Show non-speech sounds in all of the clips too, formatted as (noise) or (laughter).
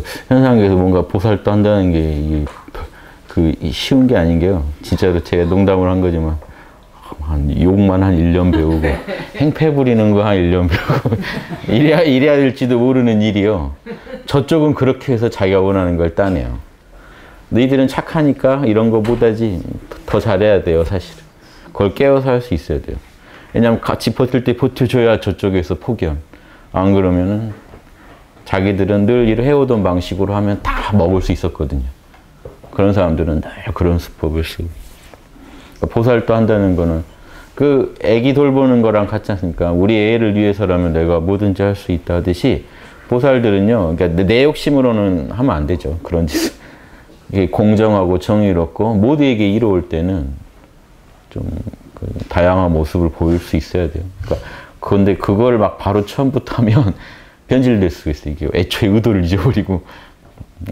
그러니까 현상계에서 뭔가 보살도 한다는 게 그 쉬운 게 아닌 게요. 진짜로 제가 농담을 한 거지만 한 욕만 한 1년 배우고 행패 부리는 거 한 1년 배우고 (laughs) 이래야 이래야 될지도 모르는 일이요. 저쪽은 그렇게 해서 자기가 원하는 걸 따내요. 너희들은 착하니까 이런 거 못하지 더 잘해야 돼요, 사실은. 그걸 깨워서 할 수 있어야 돼요. 왜냐하면 같이 버틸 때 버텨줘야 저쪽에서 포기한. 안 그러면은 자기들은 늘 일을 해오던 방식으로 하면 다 먹을 수 있었거든요. 그런 사람들은 늘 그런 수법을 쓰고. 그러니까 보살도 한다는 거는 그 애기 돌보는 거랑 같지 않습니까? 우리 애를 위해서라면 내가 뭐든지 할 수 있다 하듯이 보살들은요, 그러니까 내 욕심으로는 하면 안 되죠. 그런. 이게 공정하고 정의롭고 모두에게 이로울 때는 좀 그 다양한 모습을 보일 수 있어야 돼요. 그러니까 그런데 그걸 막 바로 처음부터 하면 변질될 수 있어요. 이게 애초에 의도를 잊어버리고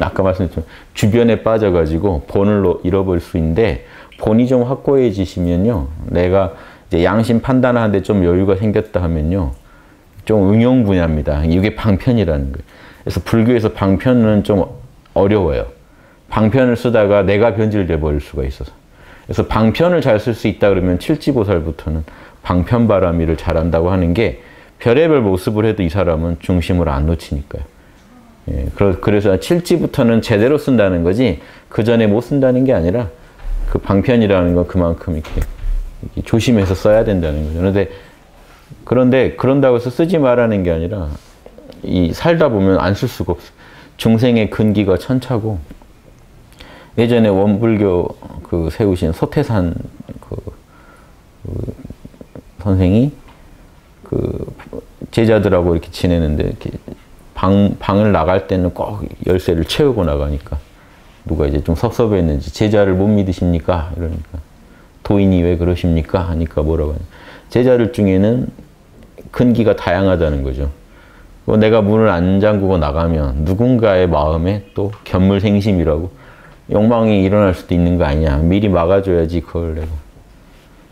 아까 말씀드렸죠. 주변에 빠져가지고 본을 잃어버릴 수 있는데 본이 좀 확고해지시면요. 내가 이제 양심 판단하는데 좀 여유가 생겼다 하면요. 좀 응용 분야입니다. 이게 방편이라는 거예요. 그래서 불교에서 방편은 좀 어려워요. 방편을 쓰다가 내가 변질돼 버릴 수가 있어서. 그래서 방편을 잘 쓸 수 있다 그러면 칠지보살부터는 방편바람이를 잘한다고 하는 게 별의별 모습을 해도 이 사람은 중심을 안 놓치니까요. 예, 그래서 칠지부터는 제대로 쓴다는 거지 그 전에 못 쓴다는 게 아니라 그 방편이라는 건 그만큼 이렇게, 이렇게 조심해서 써야 된다는 거죠. 그런데 그런데 그런다고 해서 쓰지 말라는 게 아니라 이 살다 보면 안 쓸 수가 없어. 중생의 근기가 천차고 예전에 원불교 그 세우신 소태산 그, 그 선생이 그 제자들하고 이렇게 지내는데 이렇게 방, 방을 나갈 때는 꼭 열쇠를 채우고 나가니까 누가 이제 좀 섭섭했는지 제자를 못 믿으십니까? 이러니까 도인이 왜 그러십니까? 하니까 뭐라고 하냐. 제자들 중에는 근기가 다양하다는 거죠. 뭐 내가 문을 안 잠그고 나가면 누군가의 마음에 또 견물생심이라고 욕망이 일어날 수도 있는 거 아니냐. 미리 막아줘야지 그걸 내가.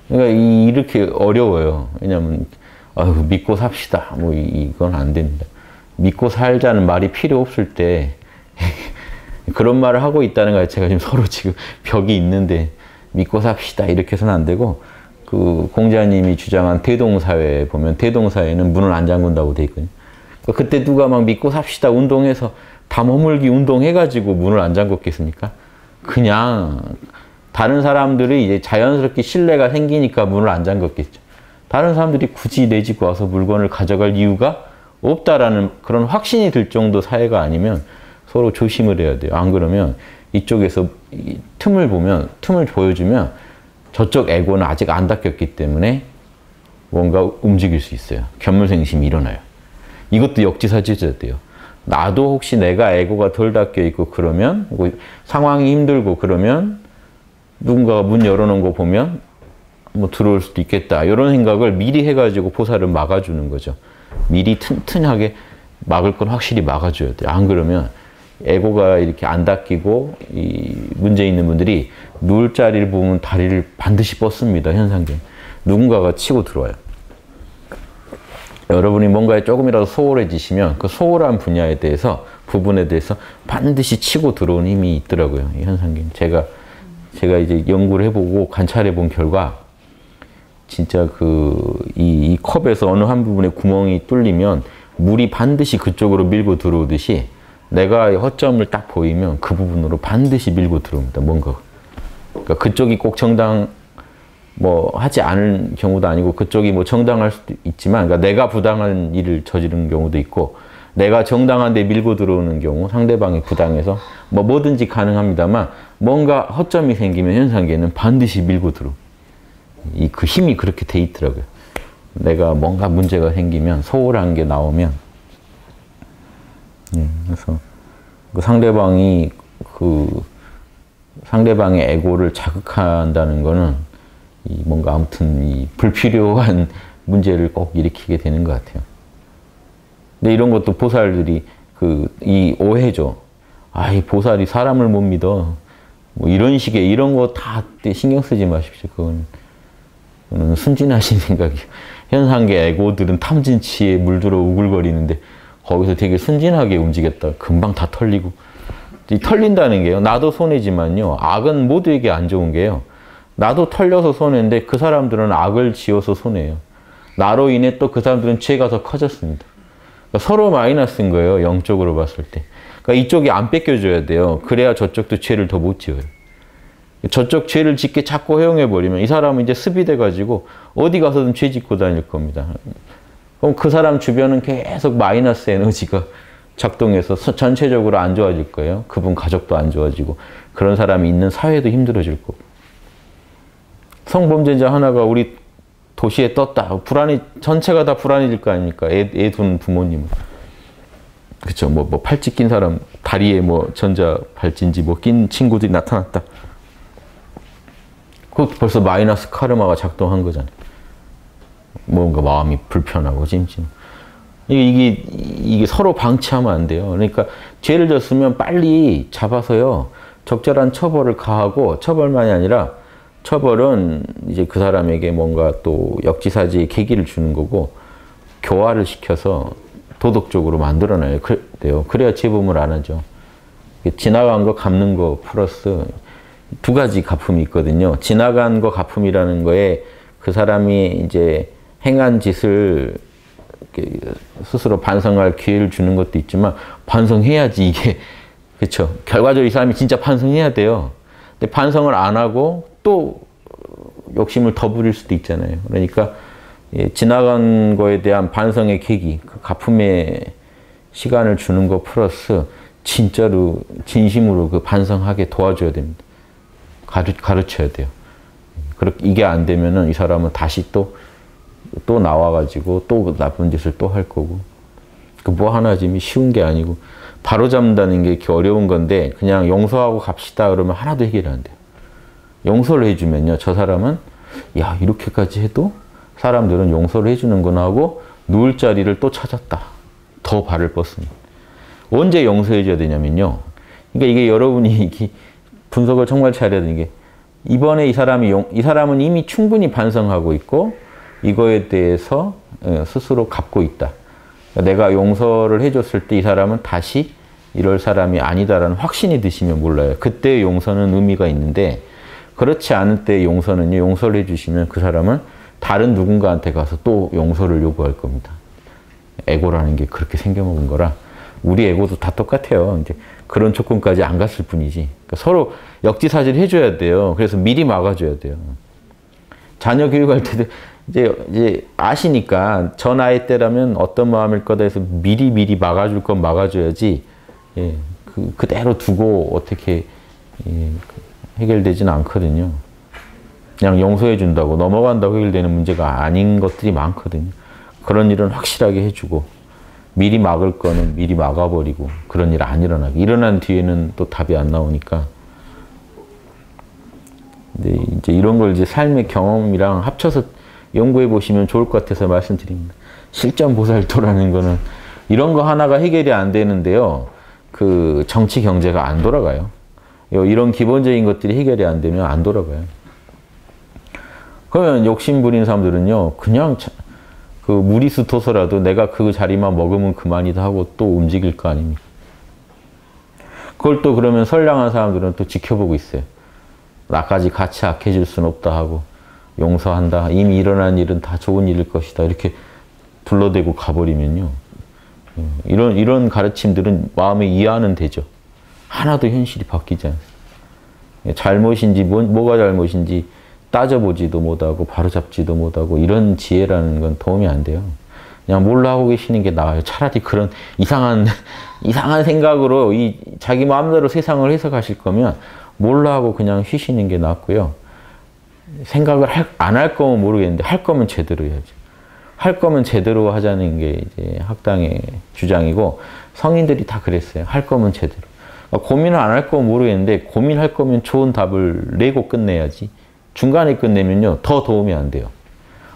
그러니까 이 렇게 어려워요. 왜냐면 아유 믿고 삽시다. 뭐 이건 안 됩니다. 믿고 살자는 말이 필요 없을 때 (laughs) 그런 말을 하고 있다는 거 제가 지금 서로 지금 벽이 있는데 믿고 삽시다 이렇게 해서는 안 되고 그 공자님이 주장한 대동사회에 보면 대동사회는 문을 안 잠근다고 돼 있거든요. 그러니까 그때 누가 막 믿고 삽시다 운동해서 다 머물기 운동해가지고 문을 안 잠궜겠습니까? 그냥 다른 사람들이 이제 자연스럽게 신뢰가 생기니까 문을 안 잠궜겠죠. 다른 사람들이 굳이 내 집 와서 물건을 가져갈 이유가 없다라는 그런 확신이 들 정도 사회가 아니면 서로 조심을 해야 돼요. 안 그러면 이쪽에서 틈을 보면, 틈을 보여주면 저쪽 에고는 아직 안 닦였기 때문에 뭔가 움직일 수 있어요. 견물생심이 일어나요. 이것도 역지사지해야 돼요. 나도 혹시 내가 에고가 덜 닦여 있고 그러면 뭐 상황이 힘들고 그러면 누군가가 문 열어놓은 거 보면 뭐 들어올 수도 있겠다. 이런 생각을 미리 해가지고 포사를 막아주는 거죠. 미리 튼튼하게 막을 건 확실히 막아줘야 돼요. 안 그러면 에고가 이렇게 안 닦이고 이 문제 있는 분들이 누울 자리를 보면 다리를 반드시 뻗습니다. 현상경. 누군가가 치고 들어와요. 여러분이 뭔가에 조금이라도 소홀해지시면 그 소홀한 분야에 대해서 부분에 대해서 반드시 치고 들어온 힘이 있더라고요. 이 현상경. 제가 제가 이제 연구를 해보고 관찰해 본 결과 진짜 그이 이 컵에서 어느 한 부분에 구멍이 뚫리면 물이 반드시 그쪽으로 밀고 들어오듯이 내가 허점을 딱 보이면 그 부분으로 반드시 밀고 들어옵니다. 뭔가. 그러니까 그쪽이 꼭 정당 뭐 하지 않을 경우도 아니고 그쪽이 뭐 정당할 수도 있지만 그러니까 내가 부당한 일을 저지른 경우도 있고 내가 정당한데 밀고 들어오는 경우 상대방이 부당해서 뭐 뭐든지 가능합니다만 뭔가 허점이 생기면 현상계는 반드시 밀고 들어. 이 그 힘이 그렇게 돼 있더라고요. 내가 뭔가 문제가 생기면 소홀한 게 나오면 예, 그래서 그 상대방이 그 상대방의 에고를 자극한다는 거는 이 뭔가 아무튼 이 불필요한 (laughs) 문제를 꼭 일으키게 되는 것 같아요. 근데 이런 것도 보살들이 그 이 오해죠. 아, 이 보살이 사람을 못 믿어. 뭐 이런 식의 이런 거 다 신경 쓰지 마십시오. 그건, 그건 순진하신 (laughs) 생각이에요. 현상계 에고들은 탐진치에 물들어 우글거리는데 거기서 되게 순진하게 움직였다. 금방 다 털리고. 이 털린다는 게요. 나도 손해지만요. 악은 모두에게 안 좋은 게요. 나도 털려서 손해인데 그 사람들은 악을 지어서 손해예요. 나로 인해 또 그 사람들은 죄가 더 커졌습니다. 그러니까 서로 마이너스인 거예요. 영적으로 봤을 때. 그러니까 이쪽이 안 뺏겨줘야 돼요. 그래야 저쪽도 죄를 더 못 지어요. 저쪽 죄를 짓게 자꾸 허용해버리면 이 사람은 이제 습이돼가지고 어디 가서든 죄 짓고 다닐 겁니다. 그럼 그 사람 주변은 계속 마이너스 에너지가 작동해서 전체적으로 안 좋아질 거예요. 그분 가족도 안 좋아지고 그런 사람이 있는 사회도 힘들어질 거고. 성범죄자 하나가 우리 도시에 떴다. 불안이 전체가 다 불안해질 거 아닙니까? 애, 애둔 부모님. 그렇죠. 뭐, 뭐 팔찌 낀 사람 다리에 뭐 전자 팔찌인지 뭐 낀 친구들이 나타났다. 그 벌써 마이너스 카르마가 작동한 거잖아요. 뭔가 마음이 불편하고 찜찜. 이게, 이게 서로 방치하면 안 돼요. 그러니까 죄를 졌으면 빨리 잡아서요. 적절한 처벌을 가하고 처벌만이 아니라 처벌은 이제 그 사람에게 뭔가 또 역지사지의 계기를 주는 거고 교화를 시켜서 도덕적으로 만들어놔야 돼요. 그래야 재범을 안 하죠. 지나간 거 갚는 거 플러스 두 가지 가품이 있거든요. 지나간 거 가품이라는 거에 그 사람이 이제 행한 짓을 스스로 반성할 기회를 주는 것도 있지만 반성해야지 이게 (laughs) 그렇죠. 결과적으로 이 사람이 진짜 반성해야 돼요. 근데 반성을 안 하고 또 욕심을 더 부릴 수도 있잖아요. 그러니까 예, 지나간 거에 대한 반성의 계기, 그 가품의 시간을 주는 거 플러스 진짜로 진심으로 그 반성하게 도와줘야 됩니다. 가르, 가르쳐야 돼요. 그렇게 이게 안 되면은 이 사람은 다시 또, 또 나와가지고 또 나쁜 짓을 또 할 거고. 그 뭐 하나쯤이 쉬운 게 아니고, 바로 잡는다는 게 이렇게 어려운 건데, 그냥 용서하고 갑시다 그러면 하나도 해결이 안 돼요. 용서를 해주면요, 저 사람은, 야, 이렇게까지 해도 사람들은 용서를 해주는구나 하고, 누울 자리를 또 찾았다. 더 발을 뻗습니다. 언제 용서해줘야 되냐면요. 그러니까 이게 여러분이 분석을 정말 잘해야 되는 게 이번에 이 사람이 용, 이 사람은 이미 충분히 반성하고 있고 이거에 대해서 예, 스스로 갚고 있다. 그러니까 내가 용서를 해줬을 때 이 사람은 다시 이럴 사람이 아니다라는 확신이 드시면 몰라요. 그때 용서는 의미가 있는데 그렇지 않을 때 용서는요. 용서를 해주시면 그 사람은 다른 누군가한테 가서 또 용서를 요구할 겁니다. 에고라는 게 그렇게 생겨먹은 거라 우리 에고도 다 똑같아요. 이제 그런 조건까지 안 갔을 뿐이지. 그러니까 서로 역지사지를 해줘야 돼요. 그래서 미리 막아줘야 돼요. 자녀 교육할 때도 이제, 이제 아시니까 저 나이 때라면 어떤 마음일 거다 해서 미리 미리 막아줄 건 막아줘야지, 예, 그, 그대로 두고 어떻게, 예, 해결되지는 않거든요. 그냥 용서해 준다고 넘어간다고 해결되는 문제가 아닌 것들이 많거든요. 그런 일은 확실하게 해주고, 미리 막을 거는 미리 막아버리고 그런 일 안 일어나게. 일어난 뒤에는 또 답이 안 나오니까. 근데 이제 이런 걸 이제 삶의 경험이랑 합쳐서 연구해 보시면 좋을 것 같아서 말씀드립니다. 실전 보살도라는 거는 이런 거 하나가 해결이 안 되는데요. 그 정치 경제가 안 돌아가요. 이런 기본적인 것들이 해결이 안 되면 안 돌아가요. 그러면 욕심 부린 사람들은요, 그냥 그 무리수 토서라도 내가 그 자리만 먹으면 그만이다 하고 또 움직일 거 아닙니까? 그걸 또 그러면 선량한 사람들은 또 지켜보고 있어요. 나까지 같이 악해질 수는 없다 하고 용서한다. 이미 일어난 일은 다 좋은 일일 것이다. 이렇게 둘러대고 가버리면요. 이런, 이런 가르침들은 마음에 이해하는 되죠. 하나도 현실이 바뀌지 않습니다. 잘못인지, 뭐, 뭐가 잘못인지 따져보지도 못하고 바로잡지도 못하고 이런 지혜라는 건 도움이 안 돼요. 그냥 몰라 하고 계시는 게 나아요. 차라리 그런 이상한 (laughs) 이상한 생각으로 이 자기 마음대로 세상을 해석하실 거면 몰라 하고 그냥 쉬시는 게 낫고요. 생각을 안 할 거면 모르겠는데 할 거면 제대로 해야죠. 할 거면 제대로 하자는 게 이제 학당의 주장이고 성인들이 다 그랬어요. 할 거면 제대로. 그러니까 고민을 안 할 거면 모르겠는데 고민할 거면 좋은 답을 내고 끝내야지. 중간에 끝내면요. 더 도움이 안 돼요.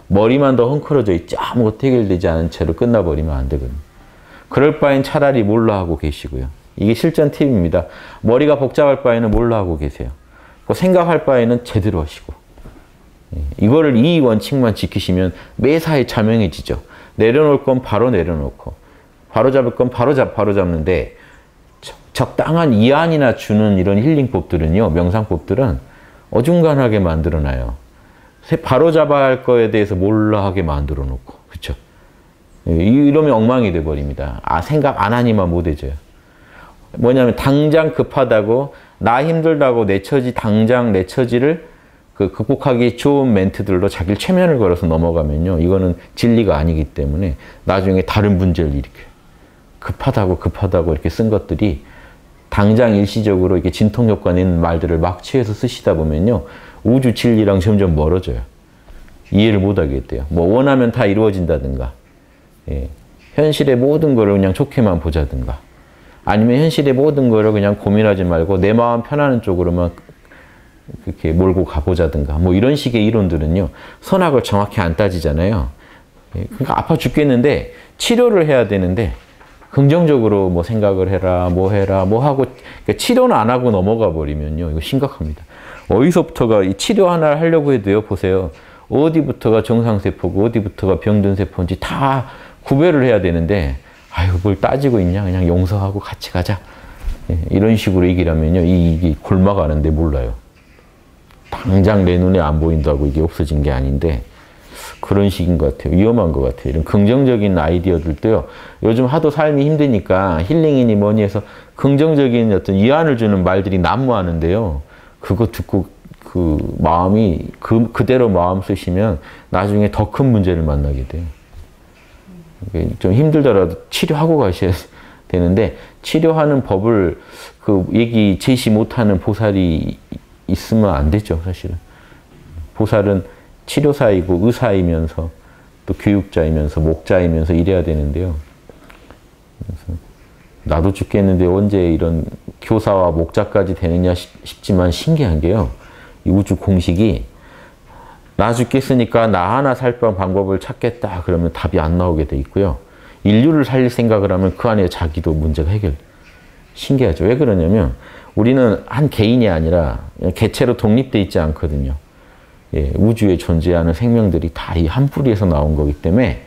머리만 더 헝클어져 있지 아무것도 해결되지 않은 채로 끝나버리면 안 되거든요. 그럴 바엔 차라리 몰라 하고 계시고요. 이게 실전 팁입니다. 머리가 복잡할 바에는 몰라 하고 계세요. 생각할 바에는 제대로 하시고. 예, 이거를 이 원칙만 지키시면 매사에 자명해지죠. 내려놓을 건 바로 내려놓고 바로 잡을 건 바로 잡 바로 잡는데 적당한 이안이나 주는 이런 힐링법들은요, 명상법들은 어중간하게 만들어놔요. 바로 잡아야 할 거에 대해서 몰라 하게 만들어 놓고? 예, 이러면 엉망이 돼 버립니다. 아, 생각 안 하니만 못해져요. 뭐냐면, 당장 급하다고, 나 힘들다고 내 처지, 당장 내 처지를 그 극복하기 좋은 멘트들로 자기를 최면을 걸어서 넘어가면요. 이거는 진리가 아니기 때문에 나중에 다른 문제를 일으켜요. 급하다고 급하다고 이렇게 쓴 것들이 당장 일시적으로 이렇게 진통 효과 낸 말들을 막 취해서 쓰시다 보면요. 우주 진리랑 점점 멀어져요. 이해를 못 하겠대요. 뭐 원하면 다 이루어진다든가. 예. 현실의 모든 거를 그냥 좋게만 보자든가. 아니면 현실의 모든 거를 그냥 고민하지 말고 내 마음 편하는 쪽으로만 그렇게 몰고 가보자든가. 뭐 이런 식의 이론들은요. 선악을 정확히 안 따지잖아요. 예. 그러니까 아파 죽겠는데 치료를 해야 되는데 긍정적으로 뭐 생각을 해라, 뭐 해라, 뭐 하고 그러니까 치료는 안 하고 넘어가 버리면요, 이거 심각합니다. 어디서부터가 이 치료 하나를 하려고 해도요, 보세요. 어디부터가 정상세포고 어디부터가 병든 세포인지 다 구별을 해야 되는데, 아유, 뭘 따지고 있냐? 그냥 용서하고 같이 가자. 예, 이런 식으로 얘기라면요, 이, 이 골마가는데 몰라요. 당장 내 눈에 안 보인다고 이게 없어진 게 아닌데, 그런 식인 것 같아요. 위험한 것 같아요. 이런 긍정적인 아이디어들도요. 요즘 하도 삶이 힘드니까 힐링이니 뭐니 해서 긍정적인 어떤 위안을 주는 말들이 난무하는데요. 그거 듣고 그 마음이 그, 그대로 마음 쓰시면 나중에 더 큰 문제를 만나게 돼요. 좀 힘들더라도 치료하고 가셔야 (laughs) 되는데 치료하는 법을 그 얘기 제시 못하는 보살이 있으면 안 되죠, 사실은. 보살은 치료사이고 의사이면서 또 교육자이면서 목자이면서 이래야 되는데요. 나도 죽겠는데 언제 이런 교사와 목자까지 되느냐 싶지만 신기한 게요. 이 우주 공식이 나 죽겠으니까 나 하나 살 방법을 찾겠다 그러면 답이 안 나오게 돼 있고요. 인류를 살릴 생각을 하면 그 안에 자기도 문제가 해결. 신기하죠. 왜 그러냐면 우리는 한 개인이 아니라 개체로 독립돼 있지 않거든요. 예, 우주에 존재하는 생명들이 다 이 한 뿌리에서 나온 거기 때문에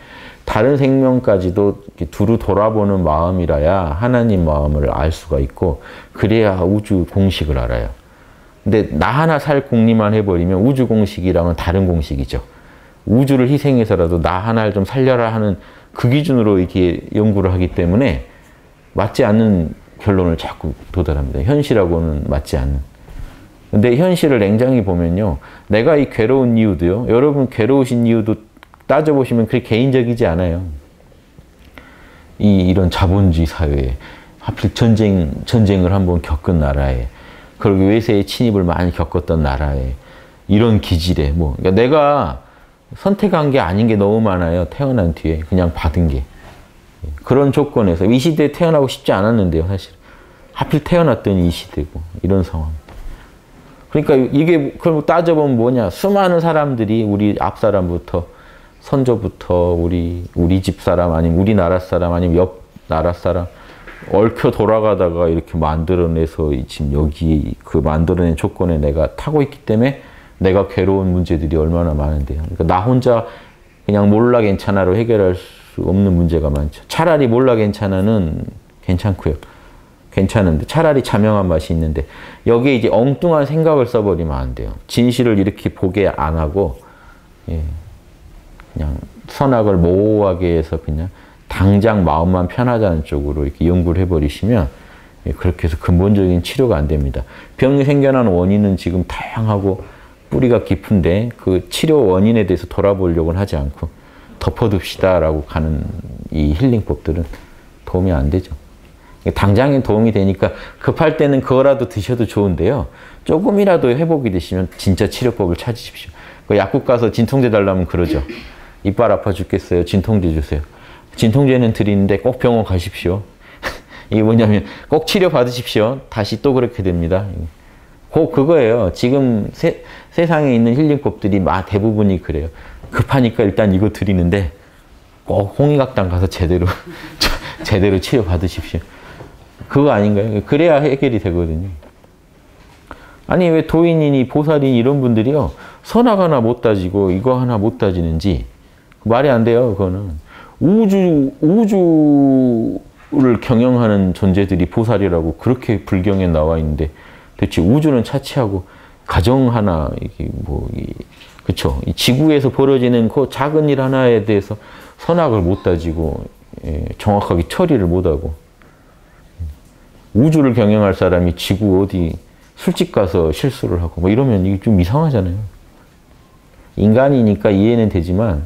다른 생명까지도 두루 돌아보는 마음이라야 하나님 마음을 알 수가 있고 그래야 우주 공식을 알아요. 근데 나 하나 살 공리만 해버리면 우주 공식이랑은 다른 공식이죠. 우주를 희생해서라도 나 하나를 좀 살려라 하는 그 기준으로 이렇게 연구를 하기 때문에 맞지 않는 결론을 자꾸 도달합니다. 현실하고는 맞지 않는. 근데 현실을 냉정히 보면요. 내가 이 괴로운 이유도요. 여러분 괴로우신 이유도 따져보시면 그렇게 개인적이지 않아요. 이, 이런 자본주의 사회에 하필 전쟁, 전쟁을 한번 겪은 나라에 그리고 외세의 침입을 많이 겪었던 나라에 이런 기질에 뭐 그러니까 내가 선택한 게 아닌 게 너무 많아요. 태어난 뒤에 그냥 받은 게 그런 조건에서 이 시대에 태어나고 싶지 않았는데요. 사실 하필 태어났던 이 시대고 이런 상황. 그러니까 이게 그럼 따져보면 뭐냐? 수많은 사람들이 우리 앞 사람부터 선조부터 우리 우리 집 사람 아니면 우리나라 사람 아니면 옆 나라 사람 얽혀 돌아가다가 이렇게 만들어내서 지금 여기 그 만들어낸 조건에 내가 타고 있기 때문에 내가 괴로운 문제들이 얼마나 많은데요. 그러니까 나 혼자 그냥 몰라 괜찮아로 해결할 수 없는 문제가 많죠. 차라리 몰라 괜찮아는 괜찮고요. 괜찮은데 차라리 자명한 맛이 있는데 여기에 이제 엉뚱한 생각을 써버리면 안 돼요. 진실을 이렇게 보게 안 하고 예, 그냥 선악을 모호하게 해서 그냥 당장 마음만 편하자는 쪽으로 이렇게 연구를 해버리시면 예, 그렇게 해서 근본적인 치료가 안 됩니다. 병이 생겨난 원인은 지금 다양하고 뿌리가 깊은데 그 치료 원인에 대해서 돌아보려고는 하지 않고 덮어둡시다라고 가는 이 힐링법들은 도움이 안 되죠. 당장에 도움이 되니까 급할 때는 그거라도 드셔도 좋은데요. 조금이라도 회복이 되시면 진짜 치료법을 찾으십시오. 그 약국 가서 진통제 달라면 그러죠. 이빨 아파 죽겠어요. 진통제 주세요. 진통제는 드리는데 꼭 병원 가십시오. (laughs) 이게 뭐냐면 꼭 치료 받으십시오. 다시 또 그렇게 됩니다. 꼭 그거예요. 지금 세, 세상에 있는 힐링법들이 마 대부분이 그래요. 급하니까 일단 이거 드리는데 꼭 홍익학당 가서 제대로 (laughs) 제대로 치료 받으십시오. 그거 아닌가요? 그래야 해결이 되거든요. 아니 왜 도인이니 보살이니 이런 분들이요? 선악 하나 못 따지고 이거 하나 못 따지는지. 말이 안 돼요 그거는. 우주 우주를 경영하는 존재들이 보살이라고 그렇게 불경에 나와 있는데 대체 우주는 차치하고 가정 하나 이게 뭐 이, 그쵸? 이 지구에서 벌어지는 그 작은 일 하나에 대해서 선악을 못 따지고 예, 정확하게 처리를 못하고 우주를 경영할 사람이 지구 어디 술집 가서 실수를 하고 뭐 이러면 이게 좀 이상하잖아요. 인간이니까 이해는 되지만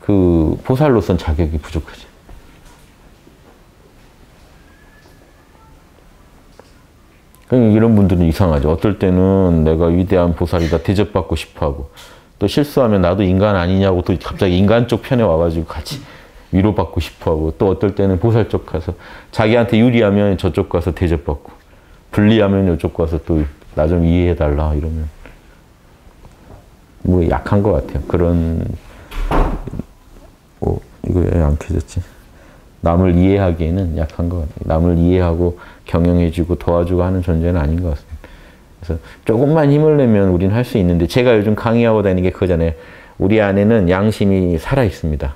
그 보살로선 자격이 부족하죠. 이런 분들은 이상하죠. 어떨 때는 내가 위대한 보살이다 대접받고 싶어하고 또 실수하면 나도 인간 아니냐고 또 갑자기 인간 쪽 편에 와가지고 같이 위로받고 싶어하고 또 어떨 때는 보살 쪽 가서 자기한테 유리하면 저쪽 가서 대접받고 불리하면 이쪽 가서 또 나 좀 이해해달라 이러면 뭐 약한 것 같아요. 그런 어, 이거 왜 안 켜졌지? 남을 이해하기에는 약한 것 같아요. 남을 이해하고 경영해주고 도와주고 하는 존재는 아닌 것 같습니다. 그래서 조금만 힘을 내면 우리는 할 수 있는데 제가 요즘 강의하고 다니는 게 그거잖아요. 우리 안에는 양심이 살아 있습니다.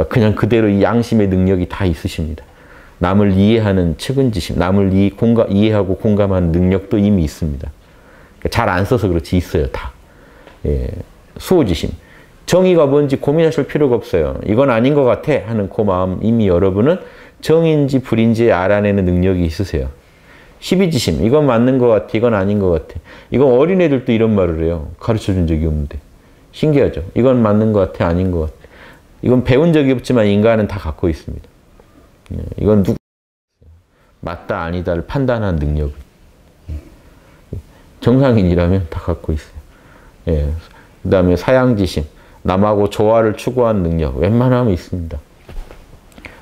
그러니까 그냥 그대로 이 양심의 능력이 다 있으십니다. 남을 이해하는 측은지심, 남을 이, 공감, 이해하고 공감하는 능력도 이미 있습니다. 그러니까 잘안 써서 그렇지 있어요, 다. 예, 수호지심. 정의가 뭔지 고민하실 필요가 없어요. 이건 아닌 것 같아 하는 그 마음 이미 여러분은 정인지 불인지 알아내는 능력이 있으세요. 시비지심. 이건 맞는 것 같아. 이건 아닌 것 같아. 이건 어린애들도 이런 말을 해요. 가르쳐 준 적이 없는데. 신기하죠? 이건 맞는 것 같아. 아닌 것 같아. 이건 배운 적이 없지만 인간은 다 갖고 있습니다. 예, 이건 누 맞다 아니다를 판단한 능력을 정상인이라면 다 갖고 있어요. 예. 그 다음에 사양지심, 남하고 조화를 추구하는 능력, 웬만하면 있습니다.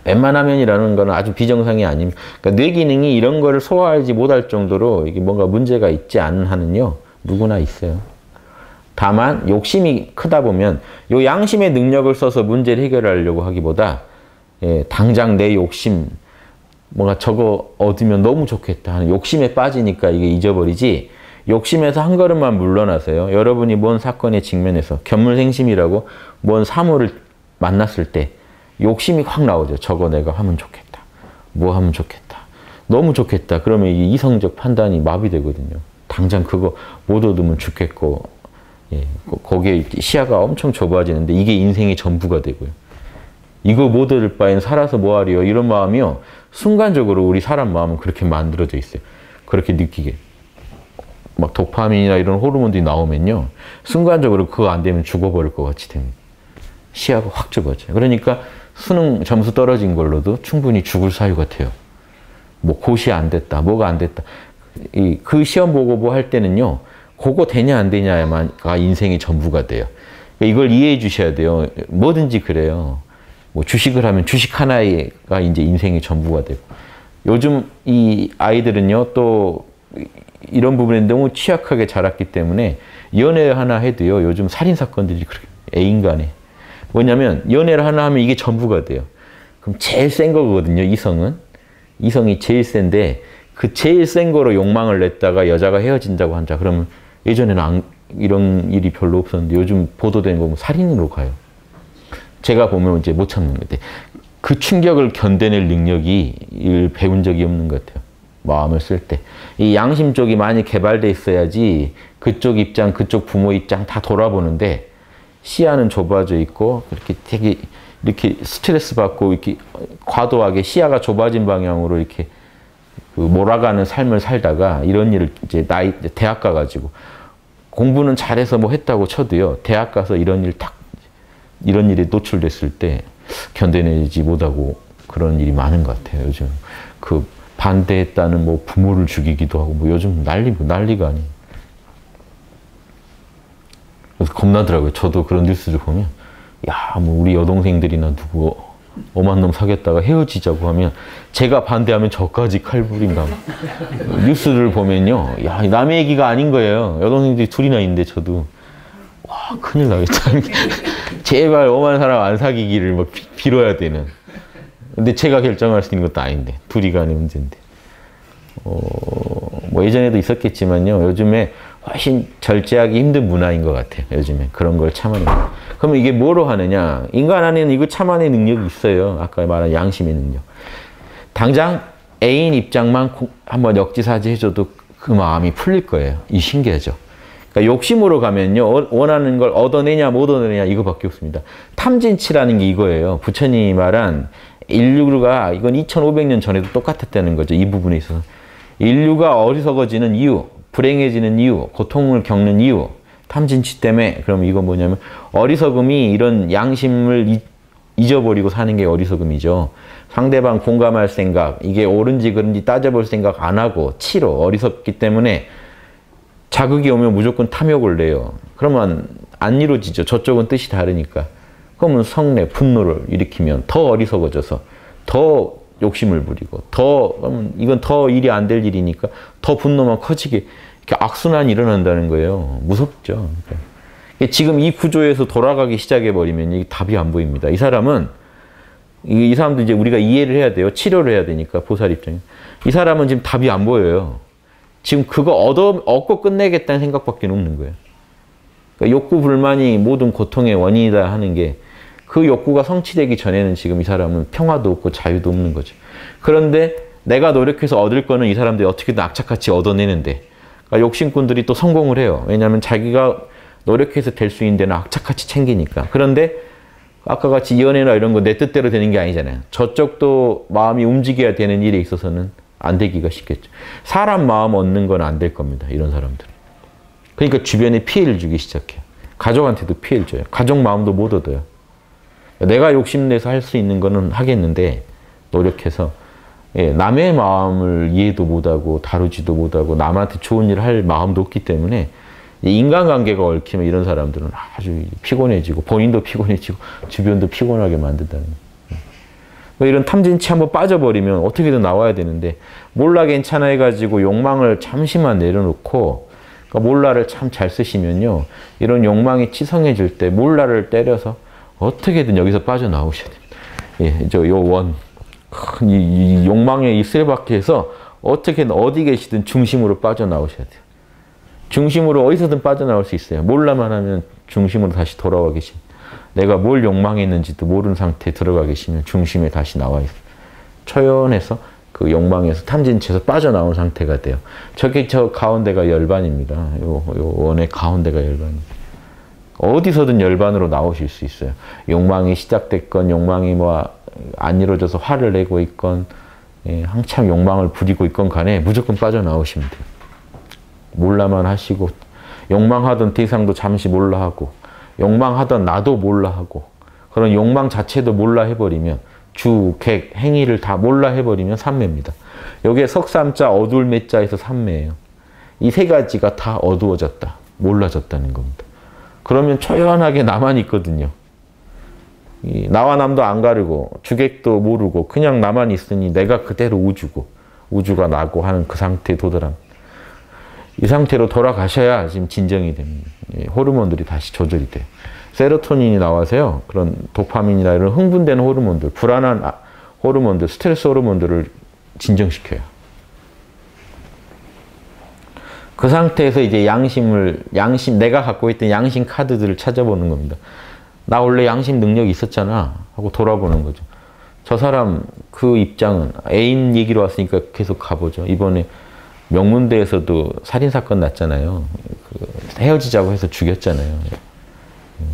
웬만하면이라는 거는 아주 비정상이 아닙니다. 그러니까 뇌 기능이 이런 거를 소화하지 못할 정도로 이게 뭔가 문제가 있지 않은 한은요, 누구나 있어요. 다만 욕심이 크다 보면 요 양심의 능력을 써서 문제를 해결하려고 하기보다 예, 당장 내 욕심 뭔가 저거 얻으면 너무 좋겠다 하는 욕심에 빠지니까 이게 잊어버리지 욕심에서 한 걸음만 물러나세요. 여러분이 뭔 사건에 직면해서 견물생심이라고 뭔 사물을 만났을 때 욕심이 확 나오죠. 저거 내가 하면 좋겠다. 뭐 하면 좋겠다. 너무 좋겠다. 그러면 이 이성적 판단이 마비되거든요. 당장 그거 못 얻으면 죽겠고 예, 거기에 시야가 엄청 좁아지는데 이게 인생의 전부가 되고요. 이거 못 얻을 바엔 살아서 뭐하리요? 이런 마음이요. 순간적으로 우리 사람 마음은 그렇게 만들어져 있어요. 그렇게 느끼게. 막 도파민이나 이런 호르몬들이 나오면요. 순간적으로 그거 안 되면 죽어버릴 것 같이 됩니다. 시야가 확 좁아져요. 그러니까 수능 점수 떨어진 걸로도 충분히 죽을 사유 같아요. 뭐 고시 안 됐다, 뭐가 안 됐다. 이, 그 시험 보고 뭐 할 때는요. 그거 되냐 안 되냐가 인생의 전부가 돼요. 이걸 이해해 주셔야 돼요. 뭐든지 그래요. 뭐 주식을 하면 주식 하나가 이제 인생의 전부가 되고 요즘 이 아이들은요 또 이런 부분에 너무 취약하게 자랐기 때문에 연애 하나 해도요 요즘 살인 사건들이 그렇게 애인 간에 뭐냐면 연애를 하나 하면 이게 전부가 돼요. 그럼 제일 센 거거든요 이성은 이성이 제일 센데 그 제일 센 거로 욕망을 냈다가 여자가 헤어진다고 한다 그러면 예전에는 안, 이런 일이 별로 없었는데 요즘 보도된 거 살인으로 가요. 제가 보면 이제 못 참는 건데 그 충격을 견뎌낼 능력이 배운 적이 없는 것 같아요. 마음을 쓸 때. 이 양심 쪽이 많이 개발돼 있어야지 그쪽 입장, 그쪽 부모 입장 다 돌아보는데 시야는 좁아져 있고 이렇게 되게 이렇게 스트레스 받고 이렇게 과도하게 시야가 좁아진 방향으로 이렇게 그 몰아가는 삶을 살다가 이런 일을 이제 나이 대학 가가지고 공부는 잘해서 뭐 했다고 쳐도요 대학 가서 이런 일딱 이런 일에 노출됐을 때 견뎌내지 못하고 그런 일이 많은 것 같아요. 요즘 그 반대했다는 뭐 부모를 죽이기도 하고 뭐 요즘 난리 난리가 아니. 그래서 겁나더라고요. 저도 그런 뉴스를 보면 야 뭐 우리 여동생들이나 누구 엄한 놈 사겠다가 헤어지자고 하면 제가 반대하면 저까지 칼부림감. 뉴스를 보면요. 야 남의 얘기가 아닌 거예요. 여동생들이 둘이나 있는데 저도 와 큰일 나겠다. (laughs) 제발 오만 사람 안 사귀기를 막 빌어야 되는. 근데 제가 결정할 수 있는 것도 아닌데 둘이 간의 문제인데. 어, 뭐 예전에도 있었겠지만요. 요즘에 훨씬 절제하기 힘든 문화인 것 같아요. 요즘에 그런 걸 참아내. 그러면 이게 뭐로 하느냐? 인간 안에는 이거 참아낼 능력이 있어요. 아까 말한 양심의 능력. 당장 애인 입장만 한번 역지사지 해줘도 그 마음이 풀릴 거예요. 이 신기하죠. 그러니까 욕심으로 가면요. 어, 원하는 걸 얻어내냐 못 얻어내냐 이거밖에 없습니다. 탐진치라는 게 이거예요. 부처님이 말한 인류가 이건 2500년 전에도 똑같았다는 거죠. 이 부분에 있어서. 인류가 어리석어지는 이유, 불행해지는 이유, 고통을 겪는 이유, 탐진치 때문에 그럼 이건 뭐냐면 어리석음이 이런 양심을 잊어버리고 사는 게 어리석음이죠. 상대방 공감할 생각, 이게 옳은지 그른지 따져볼 생각 안 하고 치로 어리석기 때문에 자극이 오면 무조건 탐욕을 내요. 그러면 안 이루어지죠. 저쪽은 뜻이 다르니까. 그러면 성내, 분노를 일으키면 더 어리석어져서 더 욕심을 부리고 더 이건 더 일이 안 될 일이니까 더 분노만 커지게 악순환이 일어난다는 거예요. 무섭죠. 그러니까 지금 이 구조에서 돌아가기 시작해 버리면 이 답이 안 보입니다. 이 사람은 이 사람도 이제 우리가 이해를 해야 돼요. 치료를 해야 되니까 보살 입장에 이 사람은 지금 답이 안 보여요. 지금 그거 얻어 얻고 끝내겠다는 생각밖에 없는 거예요. 그러니까 욕구 불만이 모든 고통의 원인이다 하는 게 그 욕구가 성취되기 전에는 지금 이 사람은 평화도 없고 자유도 없는 거죠. 그런데 내가 노력해서 얻을 거는 이 사람들이 어떻게든 악착같이 얻어내는데 그러니까 욕심꾼들이 또 성공을 해요. 왜냐하면 자기가 노력해서 될 수 있는 데는 악착같이 챙기니까. 그런데 아까 같이 연애나 이런 거 내 뜻대로 되는 게 아니잖아요. 저쪽도 마음이 움직여야 되는 일에 있어서는 안 되기가 쉽겠죠. 사람 마음 얻는 건 안 될 겁니다. 이런 사람들. 그러니까 주변에 피해를 주기 시작해요. 가족한테도 피해를 줘요. 가족 마음도 못 얻어요. 내가 욕심내서 할 수 있는 거는 하겠는데 노력해서 예, 남의 마음을 이해도 못하고 다루지도 못하고 남한테 좋은 일을 할 마음도 없기 때문에 인간관계가 얽히면 이런 사람들은 아주 피곤해지고 본인도 피곤해지고 주변도 피곤하게 만든다는 거예요. 뭐 이런 탐진치 한번 빠져버리면 어떻게든 나와야 되는데 몰라 괜찮아 해가지고 욕망을 잠시만 내려놓고 그러니까 몰라를 참 잘 쓰시면요 이런 욕망이 치성해질 때 몰라를 때려서 어떻게든 여기서 빠져나오셔야 됩니다. 예, 저요 원. 큰 이, 이 욕망의 이 쓰레바퀴에서 어떻게든 어디 계시든 중심으로 빠져나오셔야 돼요. 중심으로 어디서든 빠져나올 수 있어요. 몰라만 하면 중심으로 다시 돌아와 계십니다. 내가 뭘 욕망했는지도 모르는 상태에 들어가 계시면 중심에 다시 나와 있어요. 초연해서 그 욕망에서 탐진치에서 빠져나온 상태가 돼요. 저게 저 가운데가 열반입니다. 요, 요 원의 가운데가 열반입니다. 어디서든 열반으로 나오실 수 있어요. 욕망이 시작됐건 욕망이 뭐 안 이루어져서 화를 내고 있건 예, 한참 욕망을 부리고 있건 간에 무조건 빠져나오시면 돼요. 몰라만 하시고 욕망하던 대상도 잠시 몰라 하고 욕망하던 나도 몰라 하고 그런 욕망 자체도 몰라 해버리면 주, 객, 행위를 다 몰라 해버리면 삼매입니다. 여기에 석삼자, 어두울 매자에서 삼매예요. 이 세 가지가 다 어두워졌다. 몰라졌다는 겁니다. 그러면 초연하게 나만 있거든요. 나와 남도 안 가르고 주객도 모르고 그냥 나만 있으니 내가 그대로 우주고 우주가 나고 하는 그 상태에 도달함. 이 상태로 돌아가셔야 지금 진정이 됩니다. 호르몬들이 다시 조절이 돼요. 세로토닌이 나와서요. 그런 도파민이나 이런 흥분되는 호르몬들, 불안한 아, 호르몬들, 스트레스 호르몬들을 진정시켜요. 그 상태에서 이제 양심을, 양심, 내가 갖고 있던 양심 카드들을 찾아보는 겁니다. 나 원래 양심 능력이 있었잖아. 하고 돌아보는 거죠. 저 사람 그 입장은 애인 얘기로 왔으니까 계속 가보죠. 이번에 명문대에서도 살인 사건 났잖아요. 그 헤어지자고 해서 죽였잖아요. 음.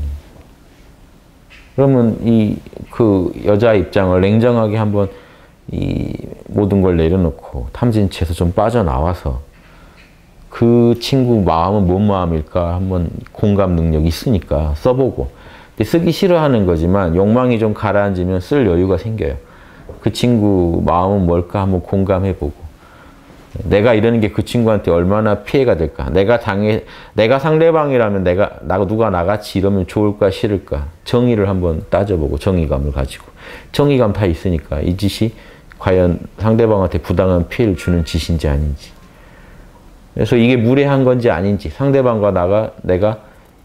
그러면 이 그 여자 입장을 냉정하게 한번 이 모든 걸 내려놓고 탐진치에서 좀 빠져나와서 그 친구 마음은 뭔 마음일까 한번 공감 능력 있으니까 써보고 쓰기 싫어하는 거지만 욕망이 좀 가라앉으면 쓸 여유가 생겨요. 그 친구 마음은 뭘까 한번 공감해보고 내가 이러는 게 그 친구한테 얼마나 피해가 될까? 내가 당해, 내가 상대방이라면 내가, 나, 누가 나같이 이러면 좋을까, 싫을까? 정의를 한번 따져보고, 정의감을 가지고. 정의감 다 있으니까 이 짓이 과연 상대방한테 부당한 피해를 주는 짓인지 아닌지. 그래서 이게 무례한 건지 아닌지, 상대방과 나가, 내가